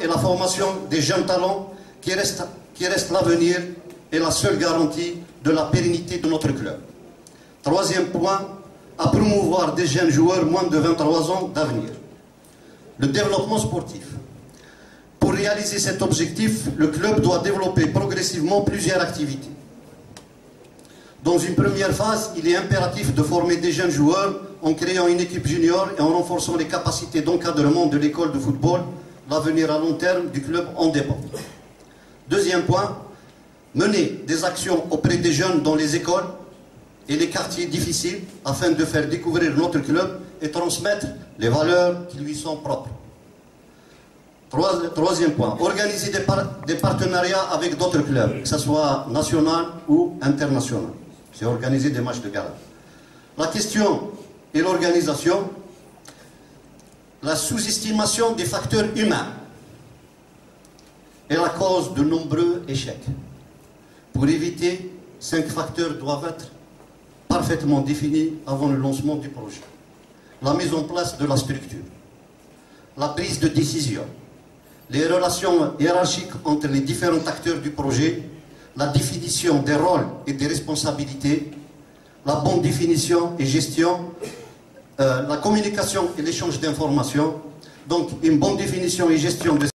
et la formation des jeunes talents qui reste, qui reste l'avenir et la seule garantie de la pérennité de notre club. Troisième point, à promouvoir des jeunes joueurs moins de 23 ans d'avenir. Le développement sportif. Pour réaliser cet objectif, le club doit développer progressivement plusieurs activités. Dans une première phase, il est impératif de former des jeunes joueurs en créant une équipe junior et en renforçant les capacités d'encadrement de l'école de football. L'avenir à long terme du club en dépend. Deuxième point, mener des actions auprès des jeunes dans les écoles et les quartiers difficiles afin de faire découvrir notre club et transmettre les valeurs qui lui sont propres. Troisième point, organiser des, partenariats avec d'autres clubs, que ce soit national ou international. C'est organiser des matchs de gala. La question et l'organisation, la sous-estimation des facteurs humains est la cause de nombreux échecs. Pour éviter, cinq facteurs doivent être parfaitement définis avant le lancement du projet. La mise en place de la structure, la prise de décision, les relations hiérarchiques entre les différents acteurs du projet, la définition des rôles et des responsabilités, la bonne définition et gestion, la communication et l'échange d'informations, donc une bonne définition et gestion de